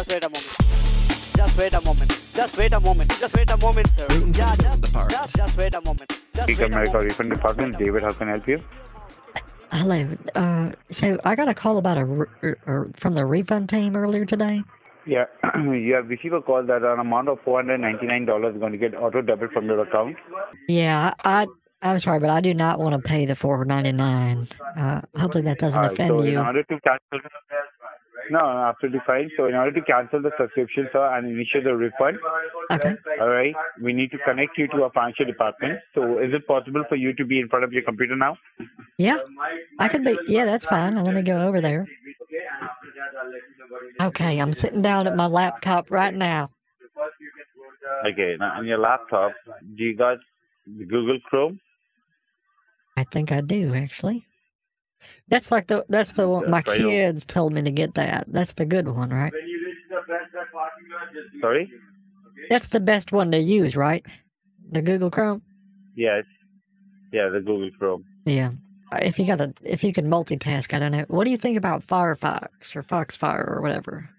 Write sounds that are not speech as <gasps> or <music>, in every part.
Just wait a moment. Just wait a moment. Just wait a moment. Just wait a moment, sir. Yeah, just, just, just wait a moment. Just Speak wait a America moment. Refund Department. David, how can I help you? Hello. Uh, so I got a call about a re- from the refund team earlier today. Yeah, <clears throat> you have received a call that an amount of $499 is going to get auto debit from your account. Yeah, I I'm sorry, but I do not want to pay the four ninety nine. Uh, hopefully that doesn't Alright, offend so in you. Order to cancel, no, no, absolutely fine. So in order to cancel the subscription, sir, and initiate the refund, Okay. all right, we need to connect you to our financial department. So is it possible for you to be in front of your computer now? Yeah, I could be. Yeah, that's fine. Let me go over there. Okay, I'm sitting down at my laptop right now. Okay, now on your laptop, do you got Google Chrome? I think I do actually. That's like the that's the one my kids told me to get that. That's the good one, right? Sorry? That's the best one to use, right? The Google Chrome. Yes. Yeah, the Google Chrome. Yeah. If you got a, if you can multitask, I don't know. What do you think about Firefox or Foxfire or whatever?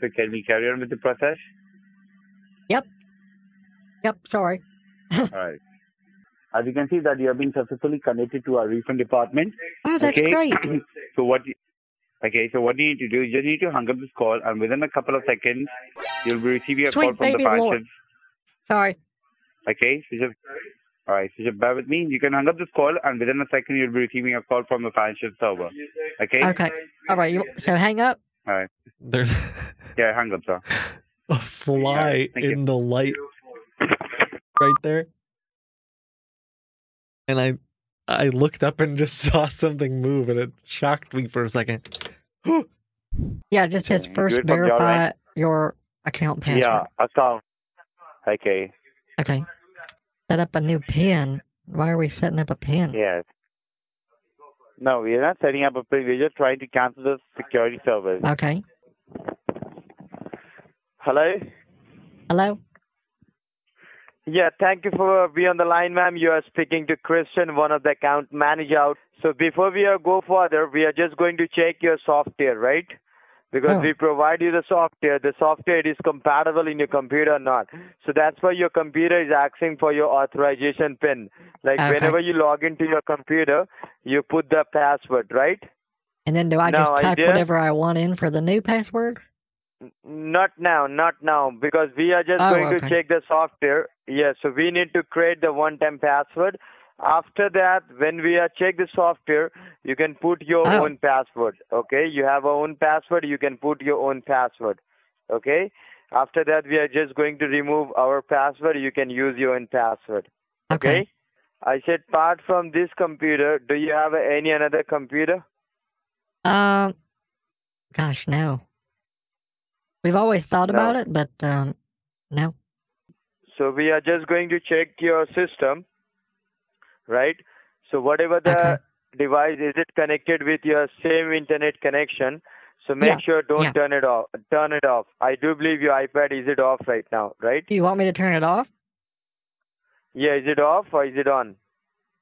So can we carry on with the process? Yep. Yep. Sorry. <laughs> All right. As you can see that you have been successfully connected to our refund department. Oh, that's okay? great. <clears throat> so what? You, okay, so what you need to do is you need to hang up this call, and within a couple of seconds, you'll be receiving a Sweet call from baby the Lord. financial. Sorry. Okay, so just all right. So just bear with me. You can hang up this call, and within a second, you'll be receiving a call from the financial server. Okay. Okay. All right. You, so hang up. All right. There's <laughs> Yeah, hang up, sir. a fly thank you. in the light right there. And I I looked up and just <laughs> saw something move and it shocked me for a second. <gasps> Yeah. Just his first do it from your verify end. your account password. Yeah, account. Okay. Okay. Set up a new pin. Why are we setting up a pin? Yes. No, we're not setting up a pin. We're just trying to cancel the security service. Okay. Hello? Hello. Yeah, thank you for being on the line, ma'am. You are speaking to Christian, one of the account manager. So before we go further, we are just going to check your software, right? Because we provide you the software. The software is compatible in your computer or not. So that's why your computer is asking for your authorization pin. Like Okay. whenever you log into your computer, you put the password, right? And then do I just No type idea. whatever I want in for the new password? Not now, not now, because we are just Oh, going okay. to check the software. Yes, so we need to create the one-time password. After that, when we are check the software, you can put your Oh. own password. Okay, you have a own password. You can put your own password. Okay. After that, we are just going to remove our password. You can use your own password. Okay. Okay. I said, apart from this computer, do you have any another computer? Um, gosh, no. We've always thought No. about it, but um, no. So we are just going to check your system, right? So whatever the Okay. device is it connected with your same internet connection. So make Yeah, sure don't yeah. turn it off. Turn it off. I do believe your iPad is it off right now, right? Do you want me to turn it off? Yeah, is it off or is it on?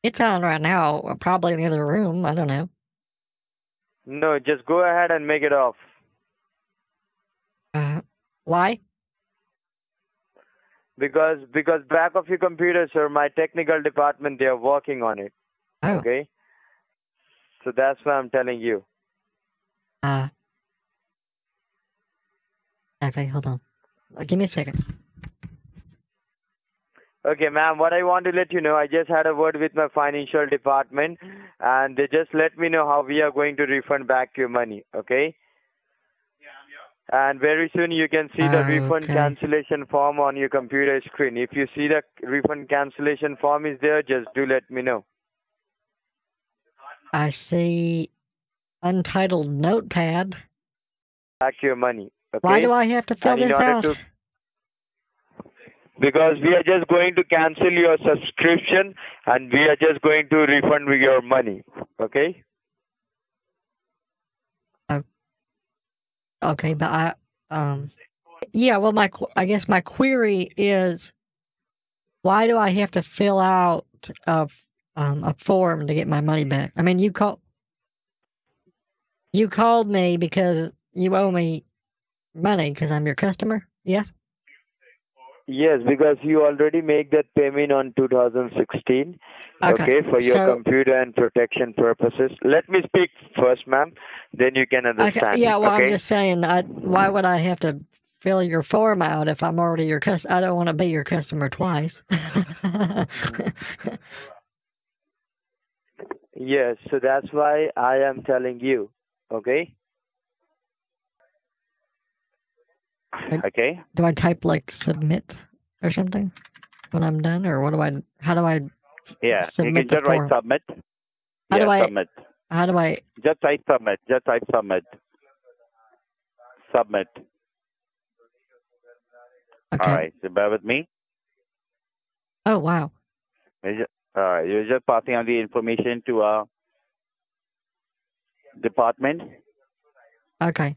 It's on right now, probably in the other room. I don't know. No, just go ahead and make it off. Why? Because because back of your computer, sir, my technical department they are working on it. Oh, Okay. So that's why I'm telling you. uh, okay, hold on. Uh, give me a second. Okay, ma'am, what I want to let you know, I just had a word with my financial department and they just let me know how we are going to refund back your money, okay? And very soon you can see the ah, refund Okay. cancellation form on your computer screen. If you see the refund cancellation form is there, just do let me know. I see untitled notepad. Back your money, okay? Why do I have to fill And this out? to- Because we are just going to cancel your subscription and we are just going to refund your money, okay? Okay, but I um yeah, well my I guess my query is why do I have to fill out a um a form to get my money back? I mean, you call you called me because you owe me money because I'm your customer. Yes. Yes, because you already make that payment on 2016. Okay. for your so- computer and protection purposes. Let me speak first, ma'am. Then you can understand. Okay. Yeah. Well, okay? I'm just saying. I, why would I have to fill your form out if I'm already your customer? I don't want to be your customer twice. <laughs> Yes, so that's why I am telling you. Okay. Okay. do I type like submit or something when I'm done, or what do I? How do I? Yeah. You Submit can just write submit. How yeah, do I- submit? How do I? Just type submit. Just type submit. Submit. Okay. All right. So bear with me. Oh wow. You All right. You're just passing on the information to our department. Okay.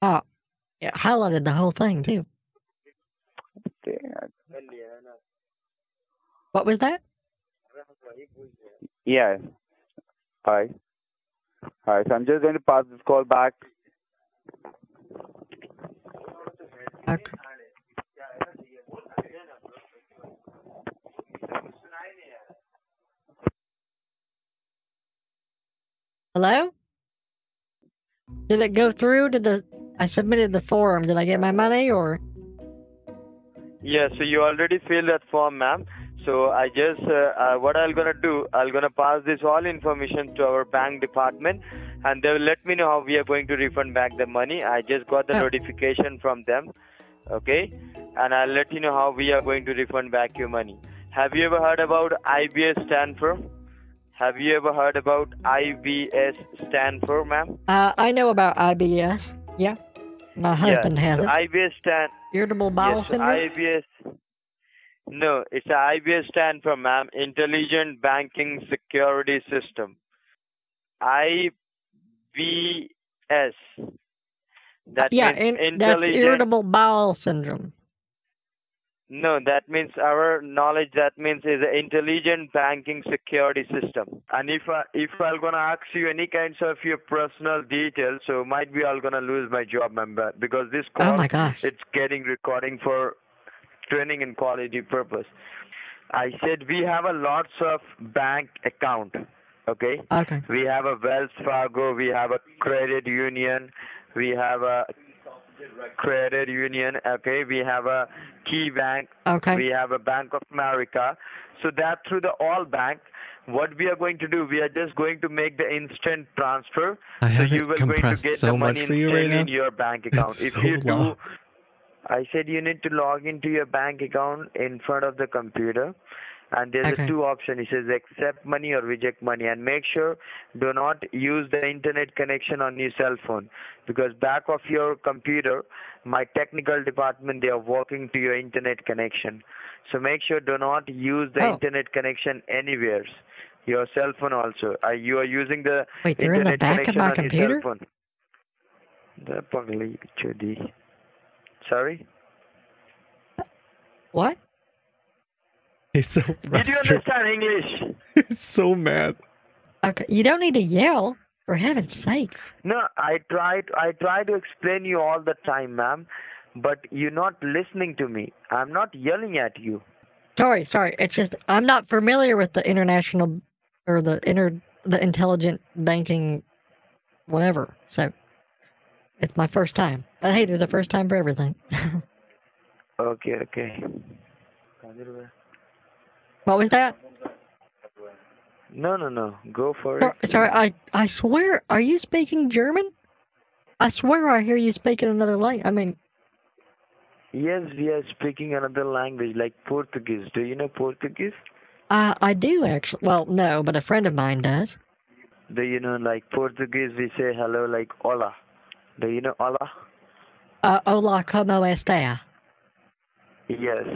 Oh, yeah, highlighted the whole thing too. What was that? Yeah. All right. So I'm just going to pass this call back. Okay. Hello? Did it go through? Did the I submitted the form? Did I get my money or? Yes, so you already filled that form, ma'am. So I just uh, uh, what I'm gonna do, I'm gonna pass this all information to our bank department, and they will let me know how we are going to refund back the money. I just got the notification from them, okay, and I'll let you know how we are going to refund back your money. Have you ever heard about IBS stand for? Have you ever heard about IBS stand for, ma'am? Uh, I know about IBS. Yeah, my husband has it. IBS stand Irritable bowel yes, syndrome. IBS. No, it's a IBS stand for ma'am, Intelligent Banking Security System. IBS. That's yeah, in, that's irritable bowel syndrome. No, that means our knowledge. That means is an intelligent banking security system. And if I, if I'm gonna ask you any kinds of your personal details, so might be I'm gonna lose my job, member, because this oh call Oh my gosh. it's getting recording for training and quality purpose. I said we have a lots of bank account. Okay. Okay. We have a Wells Fargo, we have a credit union, we have a credit union, okay, we have a KeyBank, Okay. we have a Bank of America. So that through the all bank, what we are going to do, we are just going to make the instant transfer. I so have you it will going to compressed get so the money much for you right in your bank account. It's if so you do long. I said you need to log into your bank account in front of the computer and there's Okay. a two option. It says accept money or reject money and make sure do not use the internet connection on your cell phone because back of your computer my technical department they are working to your internet connection. So make sure do not use the Oh. internet connection anywhere. Your cell phone also. are you are using the Wait, they're in the internet back of connection my on your computer? cell phone. The pugly chudi. Sorry? What? <laughs> He's so Did you frustrated. understand English? <laughs> He's so mad. Okay. You don't need to yell, for heaven's sakes. No, I tried. I try to explain you all the time, ma'am, but you're not listening to me. I'm not yelling at you. Sorry, sorry. It's just I'm not familiar with the international or the inter the intelligent banking whatever. So it's my first time. But hey, there's a first time for everything. <laughs> Okay, okay. What was that? No, no, no. Go for it. Sorry, I I swear, are you speaking German? I swear I hear you speaking another language. I mean, Yes, we are speaking another language like Portuguese. Do you know Portuguese? I I do actually. Well, no, but a friend of mine does. Do you know like Portuguese? We say hello like hola. Do you know hola? Uh, hola, como está? Yes.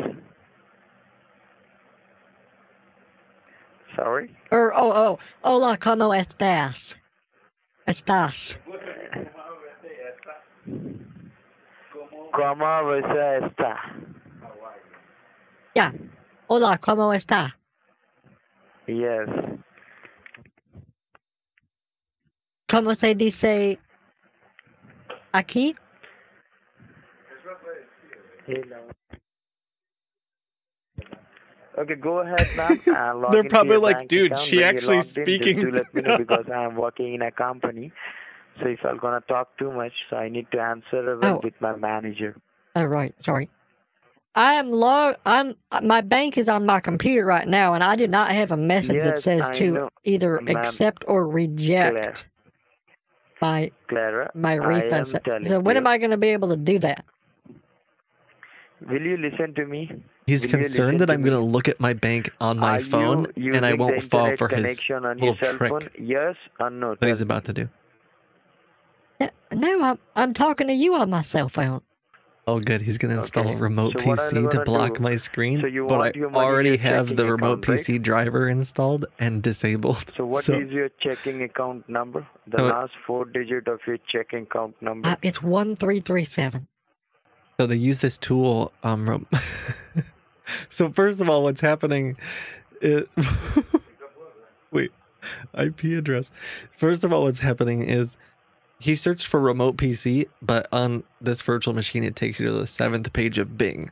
Sorry. Or oh oh, oh hola, como estás? Estás. ¿Cómo você está? Yeah. Hola, como está? Yes. como se dice aquí? Okay, go ahead, ma'am. <laughs> and They're probably like, bank "Dude, account she when actually logged in, speaking." let me know because I'm working in a company. So if I'm gonna talk too much, so I need to answer a Oh. with my manager. Oh, right. Sorry. I am log. I'm my bank is on my computer right now, and I do not have a message that says I to know, either ma'am. accept or reject my Clara, my refund. So, so when you, am I going to be able to do that? Will you listen to me? He's Will you concerned that I'm me? going to look at my bank on my Are phone you and I won't fall for his connection on little your cell trick phone? Yes or no? that he's about to do. No, no, I'm I'm talking to you on my cell phone. Oh, good. He's going to install a remote so PC to block do- my screen, so you but I want your money in already have the remote account, right? PC driver installed and disabled. So what is your checking account number? The So last four digit of your checking account number. Uh, it's one three three seven. So they use this tool. Um, ro- <laughs> so first of all, what's happening? Is, <laughs> wait, IP address. First of all, what's happening is he searched for remote PC, but on this virtual machine, it takes you to the seventh page of Bing,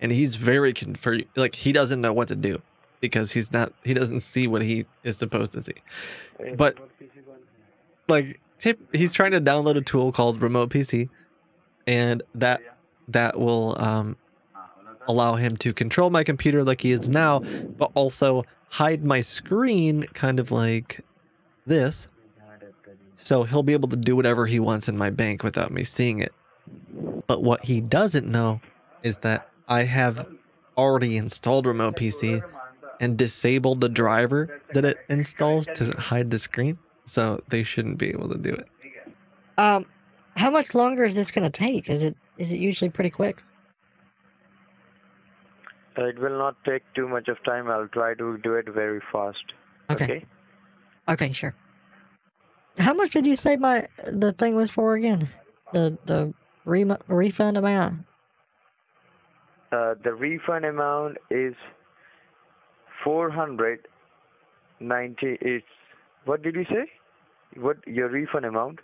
and he's very confused. Like he doesn't know what to do because he's not. He doesn't see what he is supposed to see. but- like tip he's trying to download a tool called remote pc and that that will um allow him to control my computer like he is now but also hide my screen kind of like this so he'll be able to do whatever he wants in my bank without me seeing it but what he doesn't know is that i have already installed remote pc and disabled the driver that it installs to hide the screen so they shouldn't be able to do it. Um, how much longer is this going to take? Is it is it usually pretty quick? It will not take too much of time. I'll try to do it very fast. Okay. Okay. Okay, sure. How much did you say my the thing was for again? The the rem- refund amount? Uh, the refund amount is four hundred ninety. It's what did you say? What your refund amount?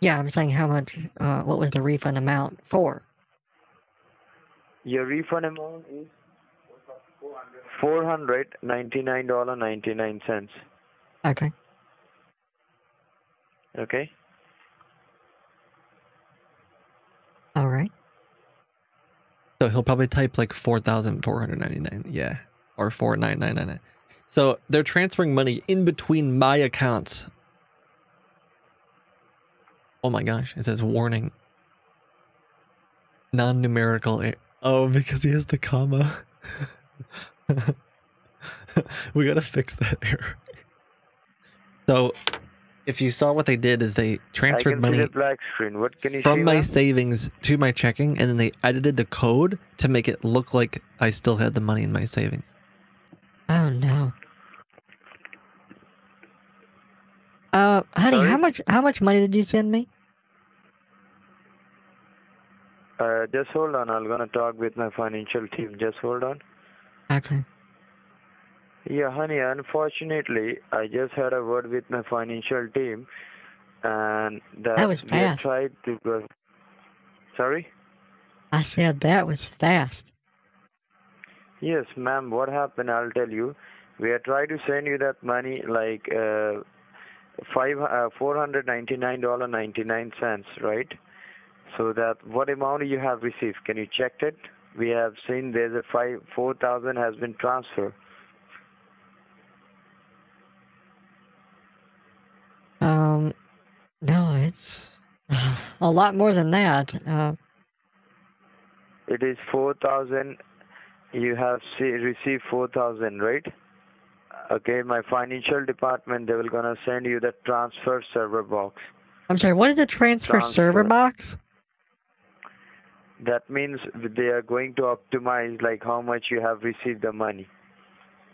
Yeah, I'm saying how much. Uh, what was the refund amount for? Your refund amount is four hundred ninety nine dollar ninety nine cents. Okay. Okay. All right. So he'll probably type like 4,499. Yeah. Or 49999. So they're transferring money in between my accounts. Oh my gosh. It says warning. Non numerical. Er- oh, because he has the comma. <laughs> <laughs> we got to fix that <laughs> error. So if you saw what they did is they transferred money black screen. What can you from my ma'am? savings to my checking and then they edited the code to make it look like I still had the money in my savings. Oh no. Uh, honey, Sorry? how much how much money did you send me? Uh, just hold on. I'm gonna talk with my financial team. Just hold on. Okay. Yeah, honey. Unfortunately, I just had a word with my financial team, and that, That was fast. tried to go. Sorry. I said that was fast. Yes, ma'am. What happened? I'll tell you. We are trying to send you that money, like uh, five uh, four hundred ninety nine dollar ninety nine cents, right? So that what amount you have received? Can you check it? We have seen there's a five four thousand has been transferred. Um, no, it's <laughs> a lot more than that. Uh, It is four thousand. You have see, received four thousand, right? Okay, my financial department they will gonna send you the transfer server box. I'm sorry. What is a transfer server box? That means they are going to optimize like how much you have received the money.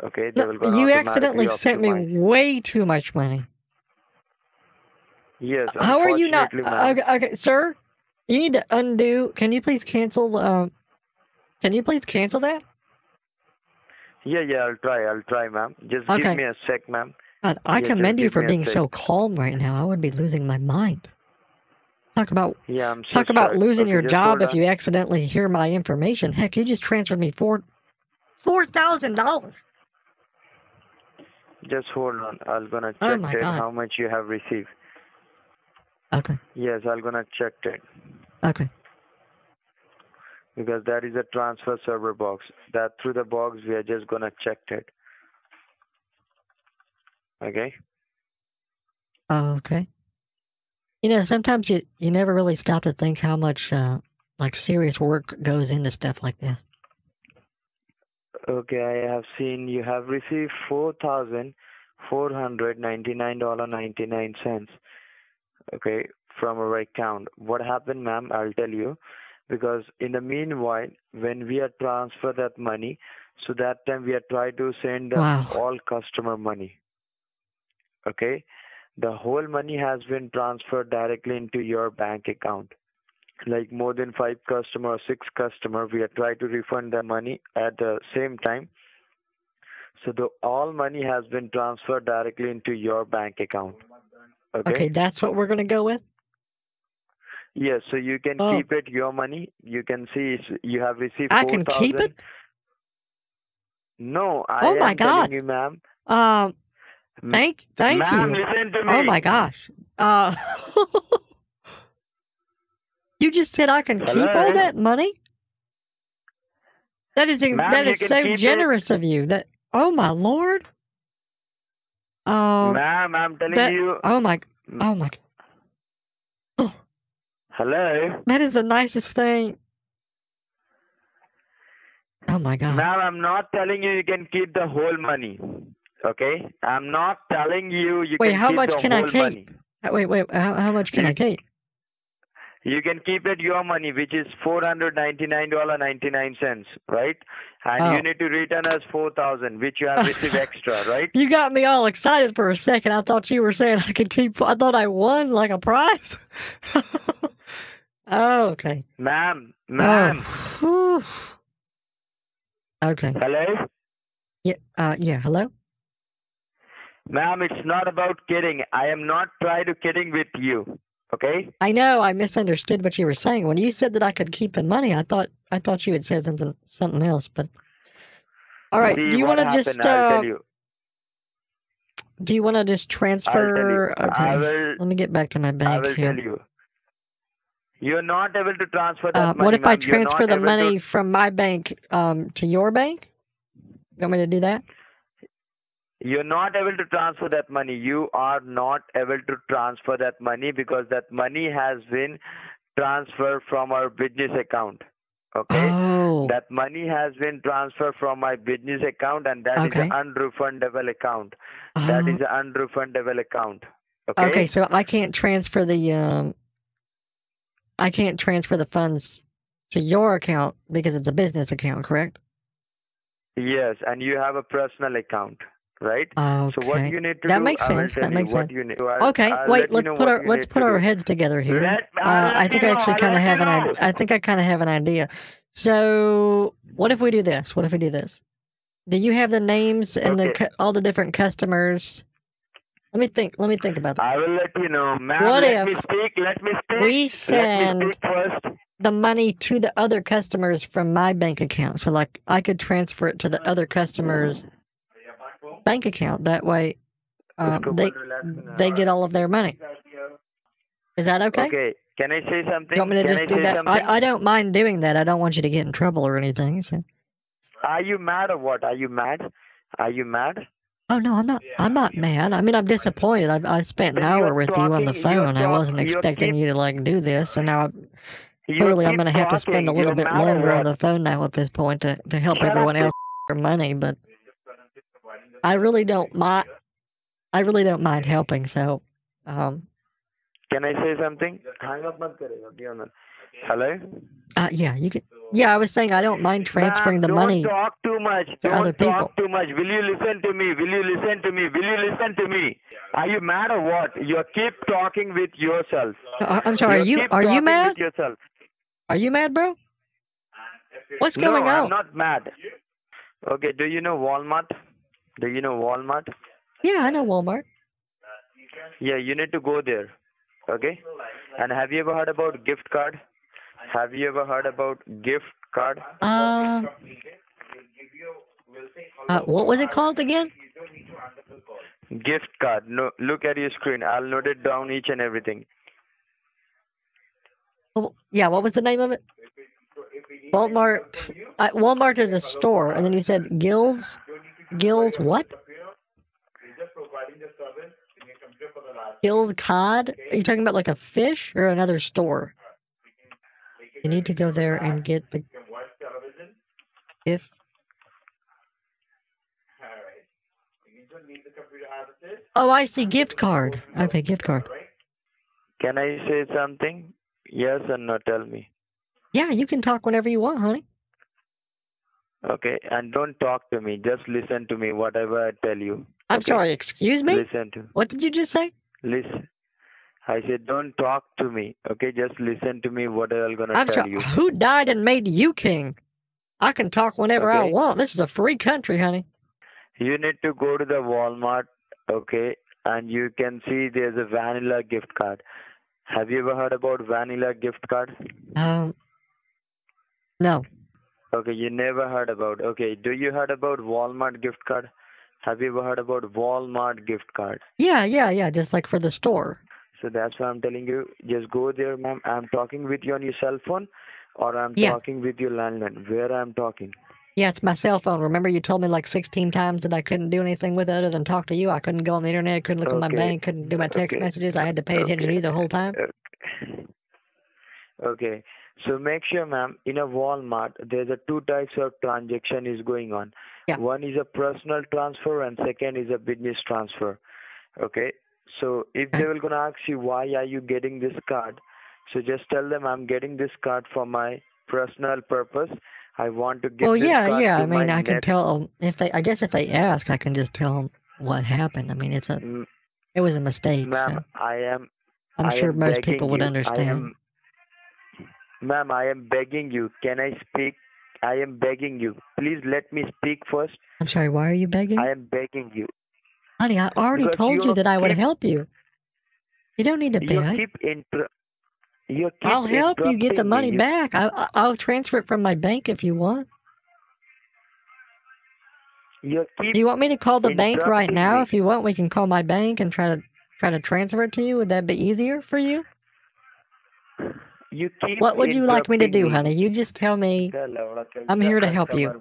Okay, they No, you accidentally sent me way too much money. Yes. How are you not? Okay, okay, sir, you need to undo. Can you please cancel? Um, can you please cancel that? Yeah, yeah. I'll try. I'll try, ma'am. Just Okay. give me a sec, ma'am. God, I Yeah, commend you for being so calm right now. I would be losing my mind. Talk about Yeah, I'm so talk about losing Okay, your job if you accidentally hear my information. Heck, you just transferred me four four thousand dollars. Just hold on. I'm gonna oh check Oh it how much you have received. Okay, Yes, I'm gonna check it okay. because that is a transfer server box. That through the box we are just gonna check it. Okay. Okay. You know, sometimes you, you never really stop to think how much uh, like serious work goes into stuff like this. Okay, I have seen you have received four thousand four hundred ninety nine dollar ninety nine cents. Okay, from our account. What happened, ma'am? I'll tell you. Because in the meanwhile, when we are transfer that money, so that time we are try to send uh, Wow. all customer money. Okay, the whole money has been transferred directly into your bank account like more than five customer or six customer we are trying to refund the money at the same time so the all money has been transferred directly into your bank account okay, Okay, that's what we're gonna go with. yes so you can Oh. keep it your money you can see you have received I can keep it? no i Oh am my telling God. you ma'am Um, thank thank you. listen to me Oh my gosh. Uh, <laughs> you just said I can keep all that money. That is that is so keep it. generous of you. That oh my lord. Um. ma'am i'm telling that- you Oh my. Oh my. hello That is the nicest thing. Oh my god. Ma'am, I'm not telling you you can keep the whole money. Okay? I'm not telling you you Wait, can how keep much can I keep? money. Uh, Wait, wait. How, how much can I <laughs> keep? You can keep it your money, which is four hundred ninety nine dollar ninety nine cents, right? And Oh. you need to return us four thousand, which you have <laughs> received extra, right? You got me all excited for a second. I thought you were saying I could keep. I thought I won like a prize. <laughs> oh, okay. Ma'am, ma'am, Oh, okay. hello, Yeah. Uh. Yeah. Hello. Ma'am. It's not about kidding. I am not trying to kidding with you. Okay? I know I misunderstood what you were saying when you said that I could keep the money. I thought I thought you had said something something else. But all right. See do you want to just? Uh, tell you. do you want to just I'll tell you. transfer? Okay. will. Let me get back to my bank here. you. You're not able to transfer that Uh, money. what if I transfer the money To, from my bank um, to your bank? You want me to do that? You're not able to transfer that money. You are not able to transfer that money because that money has been transferred from our business account. Okay? Oh, That money has been transferred from my business account, and that is Okay. an unrefundable account. That oh. is an unrefundable account. Okay. okay. So I can't transfer the um, I can't transfer the funds to your account because it's a business account, correct? Yes, and you have a personal account, right? Okay. So what you need to That do, makes sense. That makes sense. You need. Okay, I'll wait. Let's put our let's put our do. heads together here. Let- Uh, I think I actually kind of have an idea. I think I kind of have an idea. So, what if we do this? What if we do this? Do you have the names and the Okay. cu- all the different customers? Let me think. Let me think about that. I will let you know, ma'am. What let me if speak. Let me speak. we send me the money to the other customers from my bank account? So, like, I could transfer it to the other customers' bank account. That way, um, they bol relax na. they get all of their money. Is that okay? Okay. Can I say something? You want me to Can just I do that? I, I, don't mind doing that. I don't want you to get in trouble or anything. So. Are you mad or what? Are you mad? Are you mad? Oh no, I'm not. I'm not mad. I mean, I'm disappointed. I, I spent an hour you're with you on the talking- you're phone. I wasn't expecting keep- you to like do this, so now You clearly I'm going to have to spend a little bit longer on the phone now at this point to to help Shut everyone else for money. But I really don't mind. I really don't mind helping. So, um, Can I say something? Hang up mat karega, be honest. Hello? uh, yeah, you could. Yeah, I was saying I don't mind transferring the Ma'am, money. Don't talk too much. to don't other people. talk too much. Will you listen to me? Will you listen to me? Will you listen to me? Are you mad or what? You keep talking with yourself. Uh, I'm sorry. Are you keep are you mad? Yourself. Are you mad, bro? What's going no, going I'm not mad. Okay, do you know Walmart? Do you know Walmart? Yeah, I know Walmart. Yeah, you need to go there. Okay? And have you ever heard about gift card? Have you ever heard about gift card? Uh, uh, what was it called again? Gift card. No, look at your screen. I'll note it down each and everything. Oh, yeah, what was the name of it? Walmart. Uh, Walmart is a store, and then you said Gills. Gills what? Gills Cod? Are you talking about like a fish or another store? You need to go there and get the if Oh, I see gift card. Okay, gift card. Can I say something? Yes or no? Tell me. Yeah, you can talk whenever you want, honey. Okay, and don't talk to me. Just listen to me. Whatever I tell you. I'm Okay. sorry, excuse me? Listen to. What did you just say? Listen. I said, don't talk to me. Okay, just listen to me. What I'm gonna tell sorry. you. Who died and made you king? I can talk whenever I want. This is a free country, honey. You need to go to the Walmart. Okay, and you can see there's a vanilla gift card. Have you ever heard about vanilla gift card? Um, no. Okay, you never heard about. Okay, do you heard about Walmart gift card? Have you ever heard about Walmart gift card? Yeah, yeah, yeah. Just like for the store. So that's why I'm telling you, just go there, ma'am. I'm talking with you on your cell phone, or I'm Yeah. talking with your landline. Where I'm talking. Yeah, it's my cell phone. Remember, you told me like 16 times that I couldn't do anything with it other than talk to you. I couldn't go on the internet, couldn't look at my bank, couldn't do my text Okay. messages. I had to pay attention to you the whole time. <laughs> Okay. So make sure, ma'am, in a Walmart, there's a two types of transaction is going on. Yeah. One is a personal transfer and second is a business transfer. Okay. So if they Okay. will gonna ask you why are you getting this card, so just tell them I'm getting this card for my personal purpose. I want to get. Well, this yeah, yeah. I mean, I can net- tell if they. I guess if they ask, I can just tell them what happened. I mean, it's a. Mm, It was a mistake. Ma'am, So I am I'm I sure am most people would you. Understand. Am- Ma'am, I am begging you. Can I speak? I am begging you. Please let me speak first. I'm sorry. Why are you begging, I am begging you. honey? I already Because told you you that I would keep- help you. You don't need to beg. You keep inter- you keep I'll help you get the money me. Back. I, I- I'll transfer it from my bank if you want. You keep Do you want me to call the bank right now? me. If you want, we can call my bank and try to try to transfer it to you. Would that be easier for you? You keep What would you like me to do, honey? You just tell me. I'm here to help you.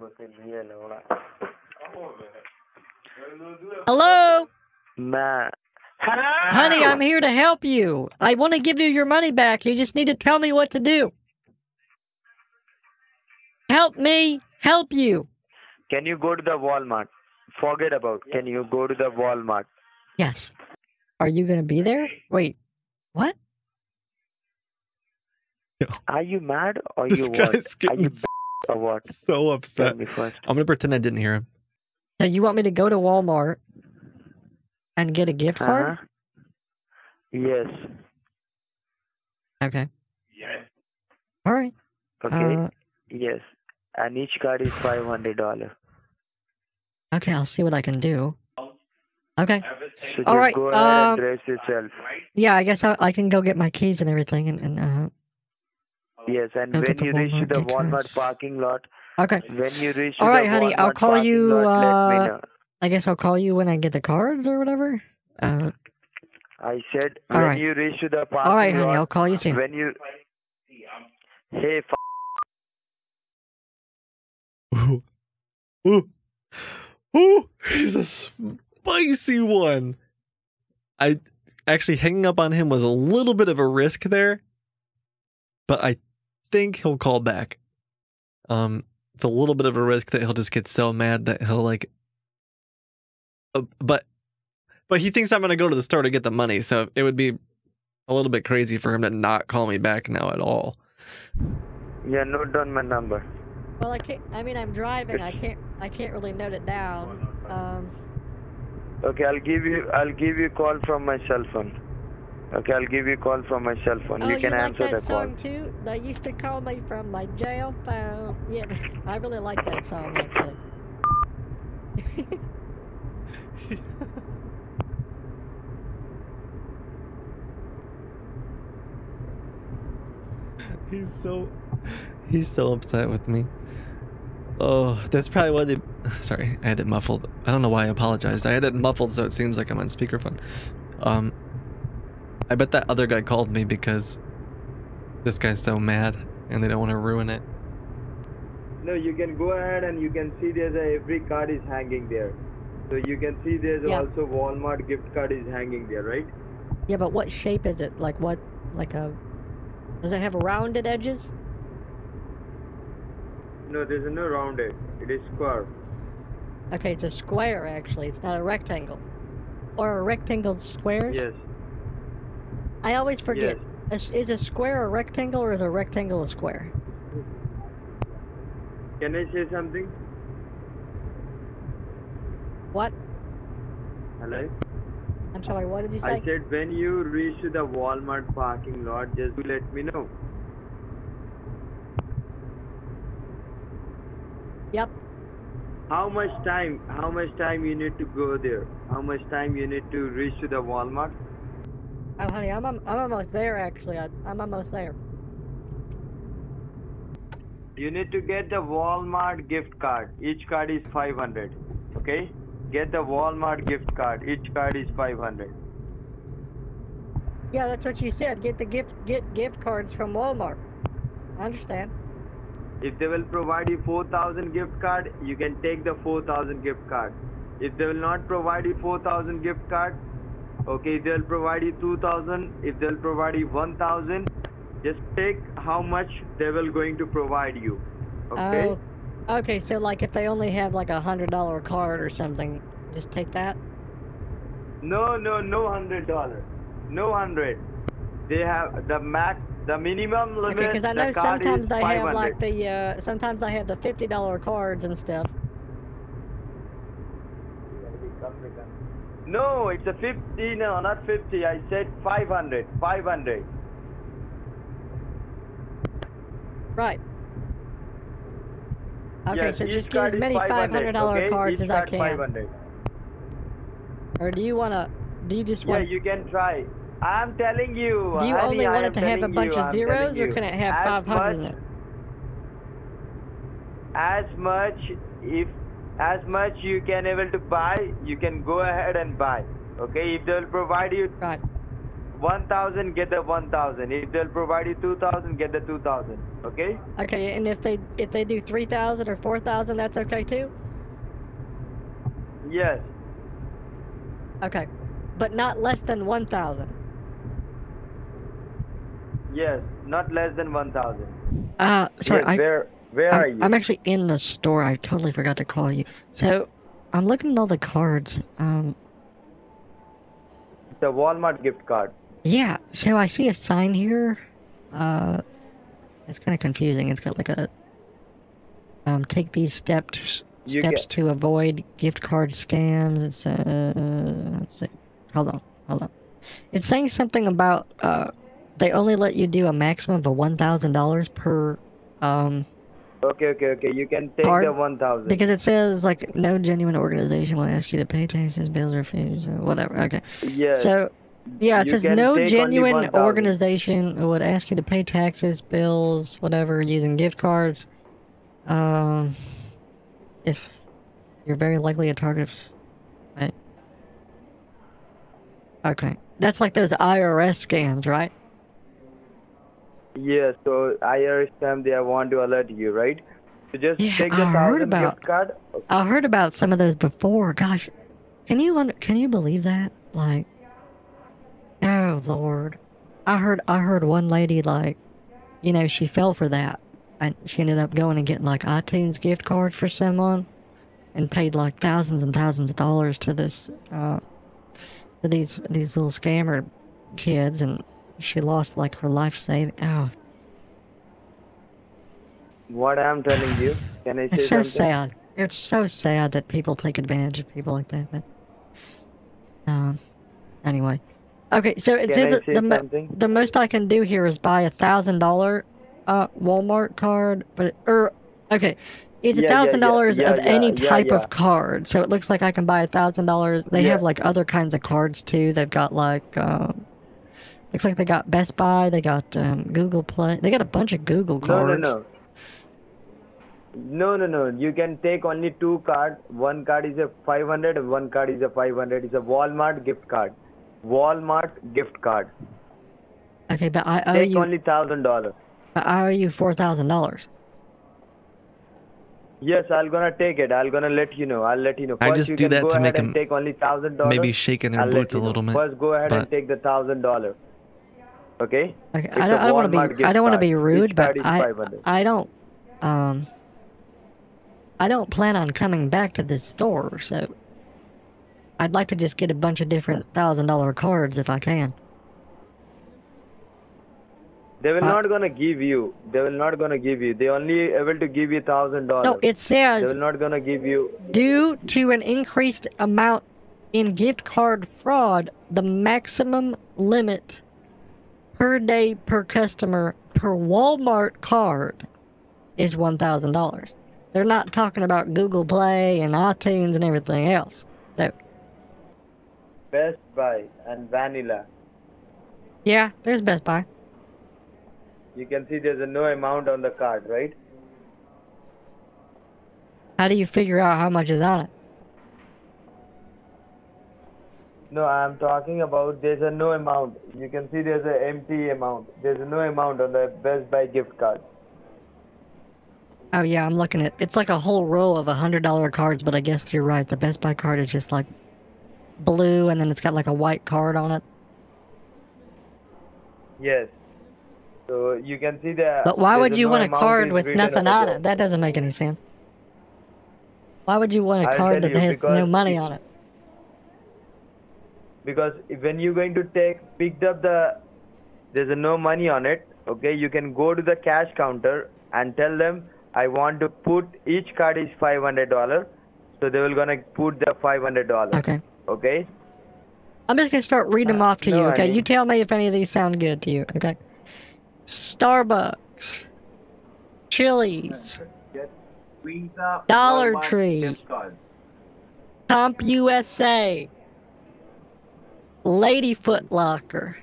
Hello, Ma- honey. I'm here to help you. I want to give you your money back. You just need to tell me what to do. Help me help you. Can you go to the Walmart? Forget about. Can you go to the Walmart? Yes. Are you going to be there? Wait. What? Are you mad or This you what? guy's Are you getting b- or what? so upset. I'm gonna pretend I didn't hear him. So you want me to go to Walmart and get a gift card? Uh-huh. Yes. Okay. Yes. All right. Okay. Uh, yes. And each card is five hundred dollars. okay, I'll see what I can do. Okay. So All just right, go ahead um, and dress yourself. Yeah, I guess I, I can go get my keys and everything. And, and uh, Yes, and when get the you reach to the gift Walmart parking lot, okay. when you reach to All right, the honey, I'll Walmart call parking you, lot, let me uh, know. I guess I'll call you when I get the cards or whatever. Uh, I said all when right. you reach to the parking all right, honey, lot, I'll call you soon. when you hey f- Ooh. <laughs> Ooh. Ooh. He's a spicy one. I actually hanging up on him was a little bit of a risk there, but I think he'll call back. Um, it's a little bit of a risk that he'll just get so mad that he'll like. Uh, but, but he thinks I'm gonna go to the store to get the money, so it would be a little bit crazy for him to not call me back now at all. yeah note down my number. Well, I can't. I mean, I'm driving. I can't. I can't really note it down. Um, Okay, I'll give you I'll give you a call from my cell phone. Okay, I'll give you a call from my cell phone. Oh, you can you answer like that the call. song too? They used to call me from my jail phone. Yeah, <laughs> I really like that song actually. <laughs> he's so he's so upset with me. Oh, that's probably what they. <laughs> Sorry, I had it muffled. I don't know why I apologized. I had it muffled, so it seems like I'm on speakerphone. Um, I bet that other guy called me because this guy's so mad and they don't want to ruin it. No, you can go ahead and you can see there's a every card is hanging there. So you can see there's Yeah. also Walmart gift card is hanging there, right? Yeah, but what shape is it? Like what? Like a? Does it have rounded edges? No, there's no rounded. It is square. Okay, it's a square actually. It's not a rectangle. Or a rectangle squares? Yes. I always forget. Is, is a square a rectangle or is a rectangle a square? Can I say something? What? Hello? I'm sorry. What did you say? I said when you reach to the Walmart parking lot, just let me know. Yep. How much time? How much time you need to go there? How much time you need to reach to the Walmart? Oh, honey, I'm I'm almost there actually. I, I'm almost there. You need to get the Walmart gift card. Each card is 500. Okay? Get the Walmart gift card. Each card is 500. Yeah, that's what you said. Get the gift get gift cards from Walmart. I understand. If they will provide you 4000 gift card, you can take the 4000 gift card. If they will not provide you 4000 gift card, okay, they'll provide you 2000. If they'll provide you 1000, just take how much they will going to provide you. Okay? Oh. Okay, so like if they only have like a hundred dollar card or something, just take that. No, no, no hundred dollar. No hundred. They have the max, the minimum limit. Okay, because I know sometimes they have like the uh sometimes they have the fifty dollar cards and stuff. No, it's a 50. No, not 50. I said 500. 500. Right. Okay, yes, so just get as many five 500, hundred dollar okay? cards each as I card can. 500. Or do you wanna do you just want... Yeah, you can try. I'm telling you. do you honey, only want it to have a bunch you, of zeros or can it have As five hundred in much- it? As much if as much you can able to buy, you can go ahead and buy. Okay, if they'll provide you Right. 1000 get the 1000 if they'll provide you 2000 get the 2000 okay Okay, and if they if they do three thousand or four thousand, that's okay too? yes Okay. But not less than one thousand. yes not less than 1000 Uh sorry, yes, I where I'm, you I'm actually in the store. I totally forgot to call you. So I'm looking at all the cards. Um, the walmart gift card yeah. So I see a sign here. Uh, it's kind of confusing. It's got like a um, take these steps You steps to avoid gift card scams. It's uh, let's see. Hold on, hold on. It's saying something about uh, they only let you do a maximum of one thousand dollars per um okay okay okay you can take the 1000 Because it says like no genuine organization will ask you to pay taxes, bills, or fees, or whatever. Okay. Yeah. So yeah, it you says no genuine organization would ask you to pay taxes, bills, whatever, using gift cards. Um, if you're very likely a target. of Right. Okay, that's like those IRS scams, right? Yes so irs time they want to alert you right so just Yeah, take the I heard 1000 about- gift card I heard about some of those before. Gosh, can you can you believe that? Like, oh lord, I heard I heard one lady like, you know, she fell for that, and she ended up going and getting like iTunes gift cards for someone, and paid like thousands and thousands of dollars to this, uh, to these these little scammer kids, and she lost like her life saving. Oh, what i'm telling you can i say it's so something sad. It's so sad that people take advantage of people like that. But, um, anyway, okay. So it can says that the mo- the most I can do here is buy a thousand dollar, uh, Walmart card. But or okay, it's a thousand dollars of yeah, any yeah, type yeah. of card. So it looks like I can buy a thousand dollars. They have like other kinds of cards too. They've got like um, Looks like they got Best Buy, they got um, Google Play, they got a bunch of Google No, cards. no, no. No, no, no. No. You can take only two cards. One card is a 500 one card is a 500. It's a Walmart gift card. Walmart gift card. Okay, but I owe Take you. only thousand dollars. but I owe you four thousand dollars. Yes, I'm gonna take it. I'm gonna let you know. I'll let you know. I First, just you do can that go to make them take only thousand dollars. Maybe shaking their I'll boots a you know. little bit. First, go ahead but- and take the thousand dollar. Okay. Okay, It's I don't, I don't want to be. I don't want to be rude, but I, I don't, um, I don't plan on coming back to this store, so I'd like to just get a bunch of different thousand dollar cards if I can. They will Uh, not gonna give you. They will not gonna give you. They only able to give you thousand dollars. No, it says They will not gonna give you. due to an increased amount in gift card fraud, the maximum limit per day per customer per Walmart card is one thousand dollars. They're not talking about Google Play and iTunes and everything else. So Best Buy and Vanilla. yeah, there's Best Buy. You can see there's a no amount on the card, right? How do you figure out how much is on it? No, I'm talking about there's a no amount. You can see there's a empty amount. There's a no amount on the Best Buy gift card. Oh yeah, I'm looking at it's like a whole row of a hundred dollar cards, but I guess you're right. The Best Buy card is just like blue, and then it's got like a white card on it. Yes. So you can see that. But why would you no want a card with nothing on it? That doesn't make any sense. Why would you want a I'll card that has no money on it? Because when you're going to take picked up the there's no money on it okay you can go to the cash counter and tell them i want to put each card is five hundred dollar so they will gonna put the five hundred dollar Okay. okay? I'm just gonna start reading them Uh, off to you, no, I okay? You tell me if any of these sound good to you, okay? Starbucks, Chili's, Dollar Tree, Comp USA, Lady Foot Locker,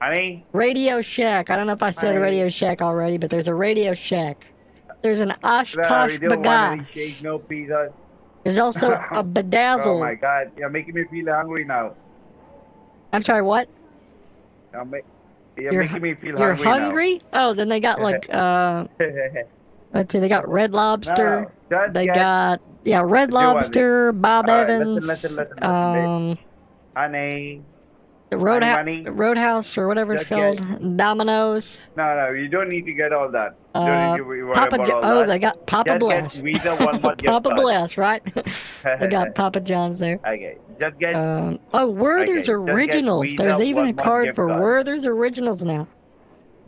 Honey, Radio Shack. I don't know if I said. Radio Shack already, but there's a Radio Shack. There's an Oshkosh we don't want Bagah. any shake, no pizza. There's also <laughs> a bedazzle. Oh my God, you're making me feel hungry now. I'm sorry, what? You're, ma- you're, You're making me feel You're hungry, hungry? Oh, then they got like uh <laughs> let's see, they got Red Lobster. no, They got yeah, Red Do you want it? Lobster, Bob All right, listen, Evans, listen, listen, listen, um, honey. the Roadhouse, money. Roadhouse or whatever it's Just get- called, Domino's, No, no, you don't need to get all that. You uh, don't need to worry Papa. about Jo- all oh, that. they got Papa Just Bless. One <laughs> Papa. Bless, right? <laughs> they got Papa John's there. Okay, just get. Um, oh, Werther's Okay, Originals. There's even a card for card. Werther's Originals now.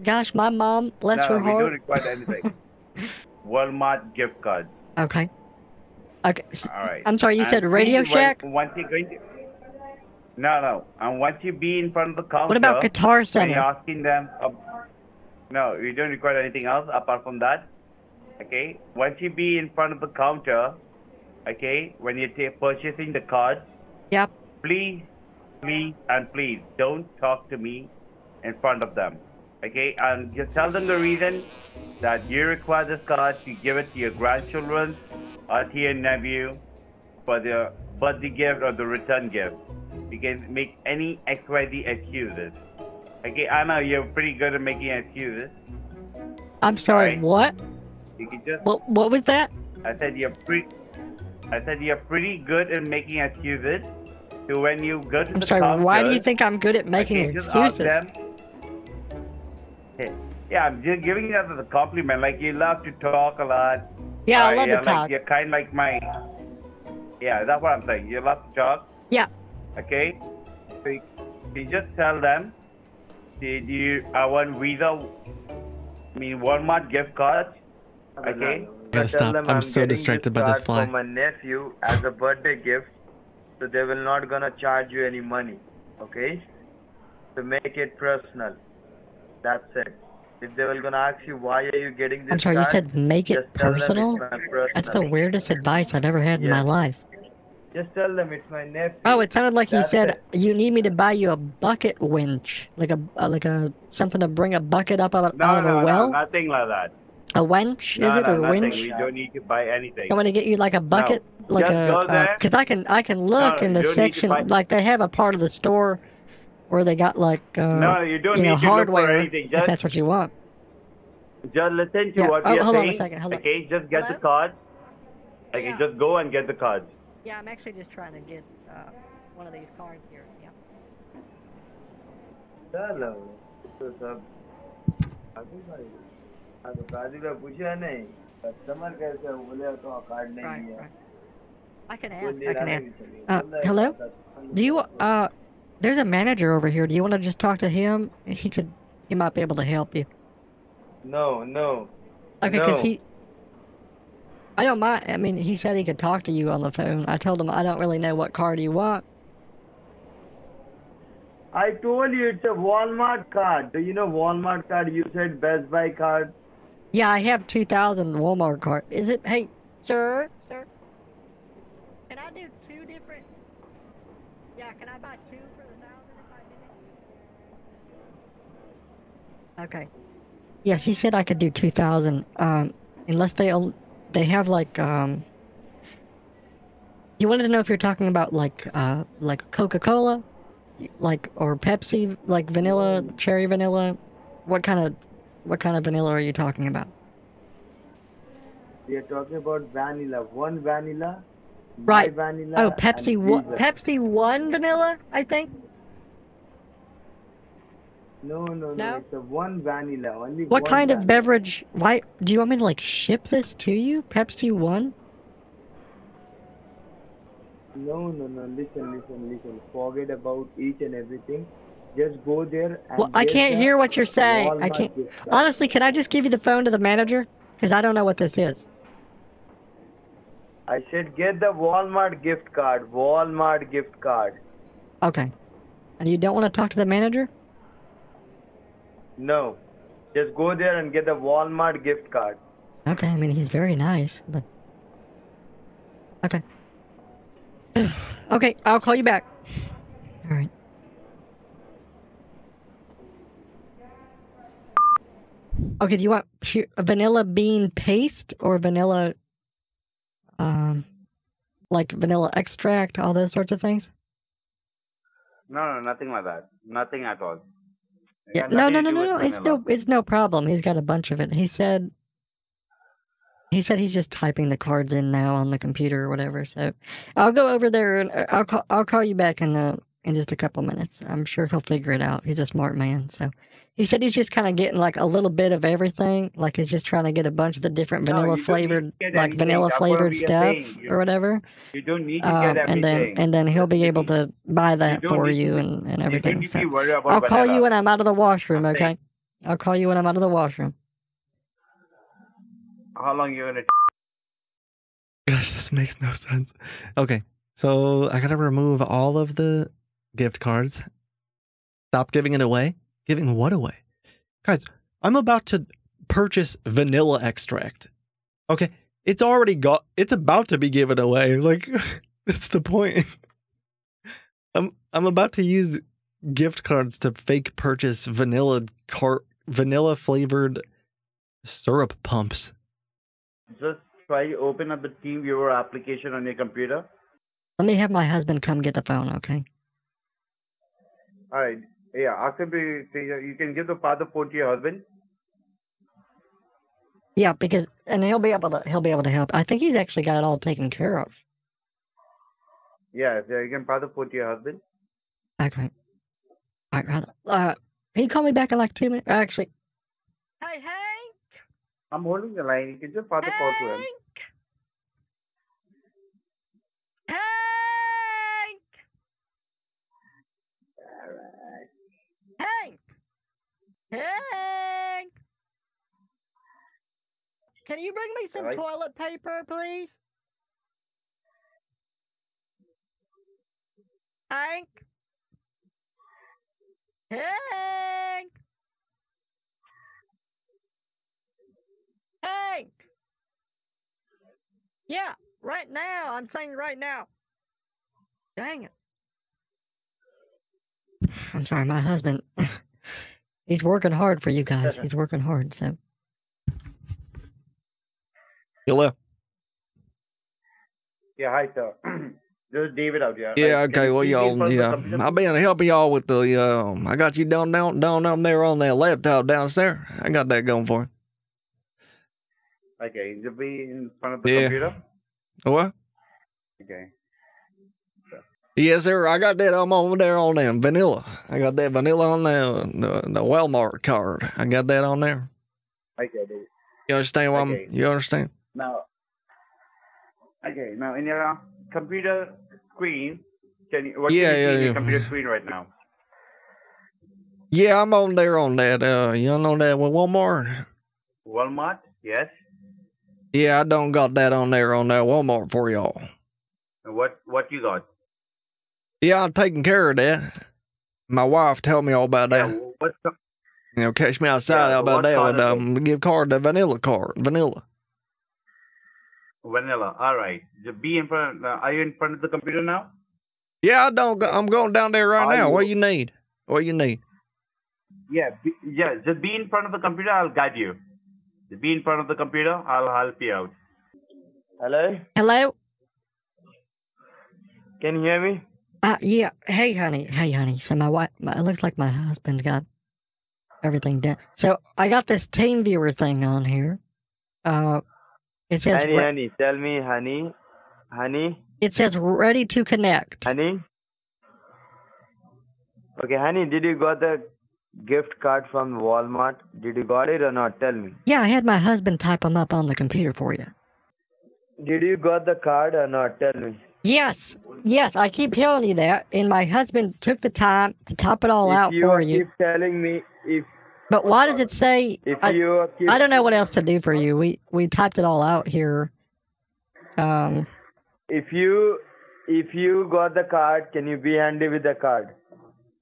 Gosh, my mom, bless no, her we don't require anything. <laughs> Walmart gift card. Okay. Okay. All right. I'm sorry, you And said Radio Shack? Once you're going to. No, no. And once you be in front of the counter. What about Guitar Center? you're asking them. Uh, no, you don't require anything else apart from that. Okay. Once you be in front of the counter. Okay. When you're purchasing the card, Yep. please, please, and please don't talk to me in front of them. Okay, and just tell them the reason that you require this card to give it to your grandchildren or to your nephew for the birthday gift or the return gift. You can make any XYZ excuses. Okay, I know you're pretty good at making excuses. I'm sorry, Alright. what? You can just What what was that? I said you're pretty. I said you're pretty good at making excuses. So when you go to I'm the sorry, why do you think I'm good at making okay, excuses? them. Hey, Yeah, I'm just giving you that as a compliment. Like you love to talk a lot. Yeah, I Uh, love yeah, to talk. You're kind of like my. Yeah, that's what I'm saying. You love to talk. Yeah. Okay. So you, you just tell them. Did you? I want Visa. I mean Walmart gift card. Okay. I Gotta Tell stop. them I'm so getting distracted by card this fly. For my nephew as a birthday gift, so they will not gonna charge you any money. Okay? To make it personal. That's it. If they will gonna ask you why are you getting this I'm sorry, you said make it just tell them it's personal? personal. That's the weirdest advice I've ever had in my life. Just tell them it's my nephew. Oh, it sounded like he said it. you need me to buy you a bucket winch, like a uh, like a something to bring a bucket up out of, No, out of no, a no, nothing like that. A wench No, is it no, or a nothing. winch? We don't need to buy anything. I want to get you like a bucket, like Just a, go there. because I can I can look No, in the don't need to section like they have a part of the store where they got like uh, no, you don't you need know to look for hardware anything. if that's what you want. just listen to Yeah, what oh, we are hold on a saying. second, hold on. okay, just get Hello? the cards. Okay, Yeah. just go and get the cards. Yeah, I'm actually just trying to get uh, one of these cards here. Yeah. ચાલો તો સબ આ તો કાજુભાઈ પૂછ્યા I can ask. I can ask. Uh, hello. Do you uh? There's a manager over here. Do you want to just talk to him? He could. He might be able to help you. No, no. Okay, because no. he I don't mind. I mean, he said he could talk to you on the phone. I told him I don't really know what card you want. I told you it's a Walmart card. Do you know Walmart card? You said Best Buy card. Yeah, I have 2,000 Walmart card. Is it? Hey, sir, sir. Can I do two different? Yeah, can I buy two for the thousand if I did it? Okay. Yeah, he said I could do 2,000. Um, unless they they have like um. You wanted to know if you're talking about like uh like Coca Cola, like or Pepsi, like vanilla, cherry vanilla. What kind of what kind of vanilla are you talking about? We are talking about vanilla. One vanilla. Right. Vanilla. Oh, Pepsi one, Pepsi one vanilla, I think. No, no, no, No? It's a one vanilla. Only What one kind of beverage? Why do you want me to like ship this to you? Pepsi one? No, no, no. Listen, listen, listen. Forget about each and everything. Just go there and. Well, I can't hear what you're saying. I can't. Honestly, can I just give you the phone to the manager? Because I don't know what this is. I said get the Walmart gift card. Walmart gift card. Okay. And you don't want to talk to the manager? No. Just go there and get the Walmart gift card. Okay. I mean, he's very nice, but. Okay. <sighs> okay, I'll call you back. All right. Okay, do you want vanilla bean paste or vanilla, um, like vanilla extract, all those sorts of things? No, no, nothing like that. Nothing at all. Yeah, no, no, no, no, no. It's no, it's no problem. He's got a bunch of it. He said, he said he's just typing the cards in now on the computer or whatever. So, I'll go over there and uh, I'll call, I'll call you back in uh in just a couple minutes. I'm sure he'll figure it out. He's a smart man. So, he said he's just kind of getting like a little bit of everything. Like he's just trying to get a bunch of the different No, vanilla don't flavored, like vanilla flavored stuff. You- or whatever. You don't need to Um, get everything. and then and then he'll be able to buy that don't for you and, and everything. need So. be worried about I'll call you when I'm out of the washroom, I'm okay? I'll call you when I'm out of the washroom. How long you gonna? Gosh, this makes no sense. Okay, so I gotta remove all of the gift cards. Stop giving it away. Giving what away? Guys, I'm about to purchase vanilla extract. Okay, it's already got. It's about to be given away. Like <laughs> that's the point. <laughs> I'm I'm about to use gift cards to fake purchase vanilla cart vanilla flavored syrup pumps. Just try to open up the TeamViewer application on your computer. Let me have my husband come get the phone, okay? All right. Yeah, ask him to. to- You can give the father phone to your husband. Yeah, because and he'll be able to he'll be able to help. I think he's actually got it all taken care of. Yeah, so you can pass the phone to your husband. Okay. All right, uh, can you call me back in like two minutes? Actually. Hey, Hank! I'm holding the line. You can just pass the call to him. Hank! Hank! Hank! Hank! Can you bring me some Alright. toilet paper, please? Hank? Hank! Hank! Yeah, right now. I'm saying right now. Dang it. <sighs> I'm sorry, my husband. <laughs> He's working hard for you guys. He's working hard. So Hello. Yeah, hi, sir. <clears throat> this is David out here. Yeah, okay. Well, please be in y'all, front of the yeah. computer? I've been helping y'all with the, um, I got you down, down, down, down there on that laptop downstairs. I got that going for you. Okay, you be in front of the Yeah. computer. you. What? Okay. Yes, sir. I got that. I'm over there on them vanilla. I got that vanilla on the, the, the Walmart card. I got that on there. Okay. David. You understand what Okay. I'm, you understand? Now, okay. Now, in your computer screen, can you? What Yeah, can you see yeah, in your computer screen right now? Yeah, I'm on there on that. Uh, you know that with Walmart? Walmart. Yes. Yeah, I don't got that on there on that Walmart for y'all. What What you got? Yeah, I'm taking care of that. My wife told me all about that. Yeah, what's the, You know, catch me outside Yeah, how about that card with is it? um gift card, the vanilla card, vanilla. vanilla. All right. Just be in front. Uh, are you in front of the computer now? Yeah, I don't. I'm going down there right Are now. What you? you need? What you need? Yeah. Be, yeah. Just be in front of the computer. I'll guide you. Just be in front of the computer. I'll help you out. Hello? hello. Can you hear me? Uh, yeah. Hey, honey. Hey, honey. So my wife. My, it looks like my husband's got everything done. So I got this team viewer thing on here. Uh, it says honey, honey, tell me, honey. Honey, it says ready to connect. honey. Okay, honey, did you got the gift card from Walmart? Did you got it or not? Tell me. Yeah, I had my husband type them up on the computer for you. Did you got the card or not? Tell me. Yes, yes, I keep telling you that, and my husband took the time to top it all if out you for you. keep telling me if But why does it say? if I, you I don't know what else to do for you. We we typed it all out here. Um, if you if you got the card, can you be handy with the card?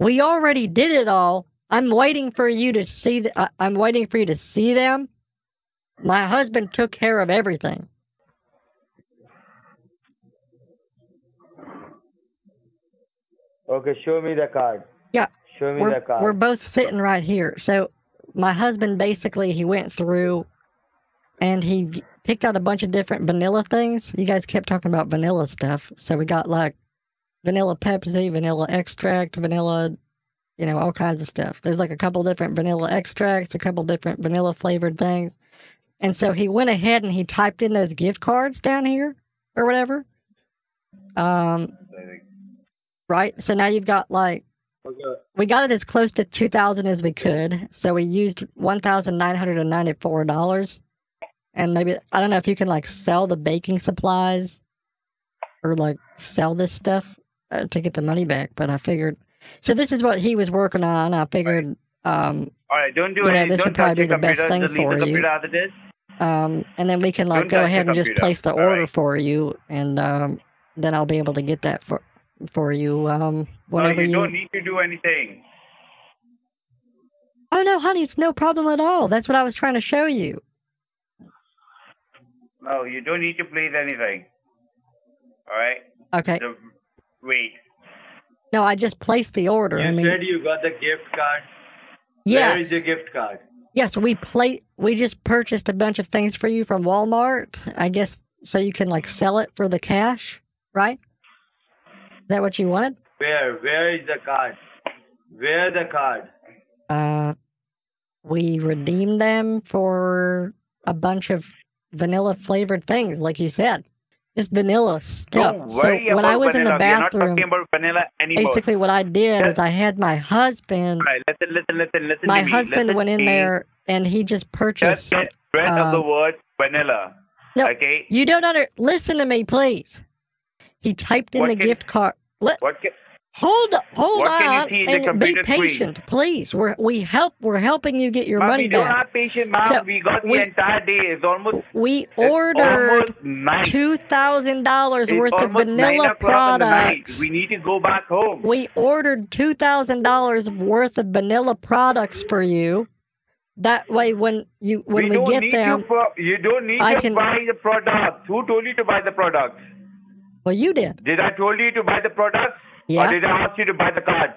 we already did it all. I'm waiting for you to see. The, I, I'm waiting for you to see them. My husband took care of everything. Okay, show me the card. Yeah, Show me we're, the card. we're both sitting right here. So my husband basically he went through and he picked out a bunch of different vanilla things. You guys kept talking about vanilla stuff. So we got like vanilla Pepsi, vanilla extract, vanilla, you know, all kinds of stuff. There's like a couple different vanilla extracts, a couple different vanilla flavored things. And so he went ahead and he typed in those gift cards down here or whatever. Um, right. So now you've got like we got it as close to 2000 as we could so we used $1994 and maybe i don't know if you can like sell the baking supplies or like sell this stuff uh, to get the money back but i figured so this is what he was working on i figured um All right. Don't do You know, anything. this Don't would probably be the best thing for you. computer as it is. um and then we can like Don't go ahead and just place the order right. for you and um then i'll be able to get that for for you um No, whenever you you don't need to do anything. oh no honey it's no problem at all that's what i was trying to show you No, you don't need to place anything. All right. okay Just wait. No, I just placed the order. You I mean, said you got the gift card. Yes. Where is the gift card? yes, we play. We just purchased a bunch of things for you from Walmart. I guess so you can like sell it for the cash, right? Is that what you want? Where? Where is the card? Where the card? Uh, we redeemed them for a bunch of vanilla flavored things, like you said, just vanilla stuff. Don't So when I was in vanilla. the are not bathroom, talking about vanilla anymore. basically what I did Yeah. is I had my husband. All right. Listen, listen, listen, listen. My to me. husband listen went in there and he just Just purchased. get rid of the um, word vanilla. No, Okay. You don't under listen to me, please. He typed in What the can- gift card. Let, What? Can, hold hold you on see in the and be computer screen? patient, please. We're we help. We're helping you get your money we don't back. have patience, ma'am. So, we got we- the entire day. It's almost. We ordered almost two thousand dollars worth of vanilla o'clock in the night. products. We need to go back home. We ordered two thousand dollars worth of vanilla products for you. That way, when you when we, don't get them, to. Pro- you don't need I to can- buy the product. Who told you to buy the product? Well, you did. Did I told you to buy the products? Yeah. Or did I ask you to buy the cards?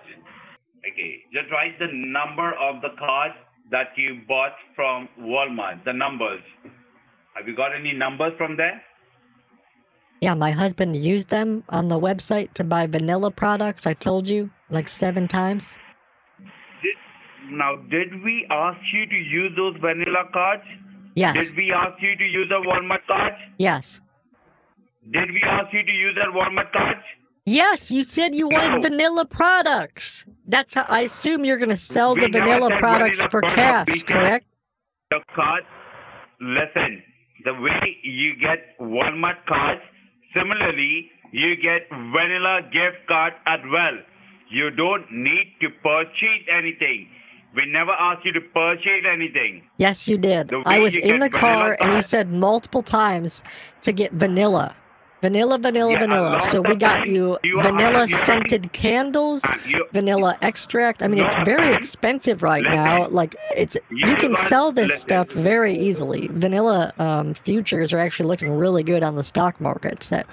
Okay, just write the number of the card that you bought from Walmart, the numbers. Have you got any numbers from there? Yeah, my husband used them on the website to buy vanilla products. I told you like seven times. Did, now, did we ask you to use those vanilla cards? Yes. Did we ask you to use the Walmart cards? Yes. Did we ask you to use the Walmart cards? Yes, you said you wanted No. vanilla products. That's how I assume you're going to sell We the vanilla products vanilla for cash, correct? The card, listen, the way you get Walmart cards, similarly, you get vanilla gift card as well. You don't need to purchase anything. We never asked you to purchase anything. Yes, you did. I was in the car and you said multiple times to get vanilla. Vanilla, vanilla, Yeah, vanilla. So we got times you you vanilla you are- scented candles, you- vanilla extract. I mean, it's very Listen. expensive right Listen. now. Like it's you You can sell this listen. stuff very easily. Vanilla um, futures are actually looking really good on the stock market. So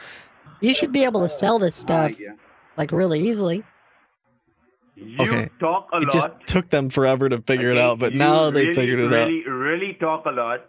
you should be able to sell this stuff like really easily. You Okay. talk a It lot. just took them forever to figure it out, but You now they really, figured it out. really, Really talk a lot.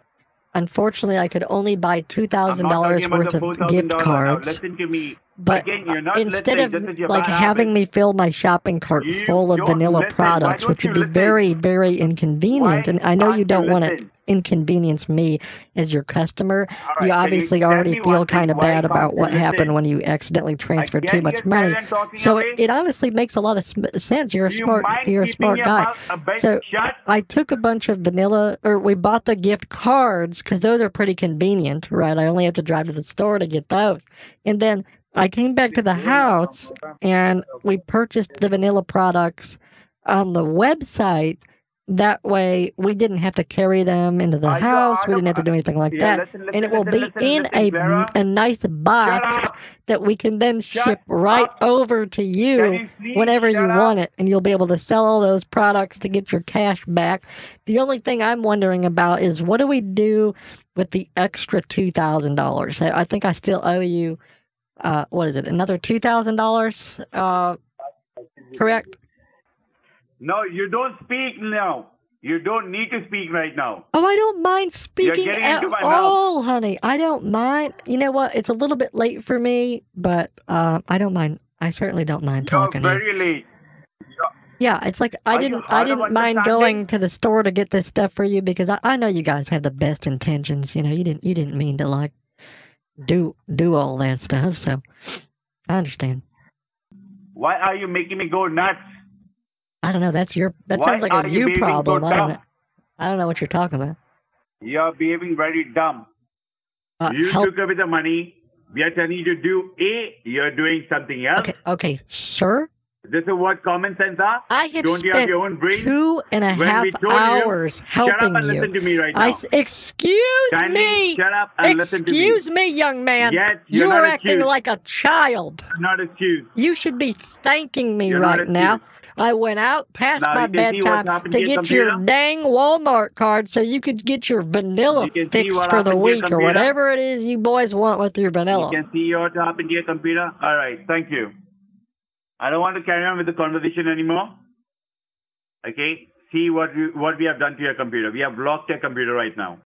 Unfortunately, I could only buy two thousand dollars worth of $4,000 gift now. cards. Listen to me. But Again, instead of This is your like having me fill my shopping cart You full of vanilla listen. Products, which would be listen? very, very inconvenient, Why and I know you don't want to listen? Inconvenience me as your customer. Right, you can you obviously already feel kind of bad about what happened when you accidentally transferred too much money. So it, it honestly makes a lot of sense. You're a you smart, you're a smart guy. a So? I took a bunch of vanilla, or we bought the gift cards because those are pretty convenient, right? I only have to drive to the store to get those. And then I came back to the house and we purchased the vanilla products on the website. That way we didn't have to carry them into the Are house. We didn't have to do anything like Yeah, that. listen, listen, and it will listen, be in a, a nice box that we can then Shut ship right up. over to you you whenever you up? want it and you'll be able to sell all those products to get your cash back. The only thing I'm wondering about is what do we do with the extra $2,000? I I think I still owe you uh what is it? Another $2,000? Uh correct? No, you don't speak now. You don't need to speak right now. Oh, I don't mind speaking at into my mouth. all, honey. I don't mind. You know what? It's a little bit late for me, but uh, I don't mind. I certainly don't mind You're talking. very late. Yeah, it's like I Are didn't I didn't mind going to the store to get this stuff for you because I, I know you guys have the best intentions. You know, you didn't you didn't mean to like do do all that stuff. So I understand. Why are you making me go nuts? I don't know. That's your that Why sounds like a you you behaving so problem. I don't know. I don't know what you're talking about. You're behaving very dumb. Uh, you help. took away the money. We are telling you to do A. You're doing something else. Okay, okay, sir. This is what common sense are. I have Don't you have your own brain? two and a half told you, hours Shut up helping and you. listen to me right now. I excuse Kindly me. Shut up and listen to me. Excuse me, young man. Yes, you you're acting accused. like a child. You're not excused. You should be thanking me You're right now. I went out past Now my you can see what's bedtime to your get your dang Walmart card so you could get your vanilla You fix for the happened to your week or whatever it is you boys want with your vanilla. You can see your top into your computer. All right, thank you. I don't want to carry on with the conversation anymore. Okay, see what we, what we have done to your computer. We have blocked your computer right now.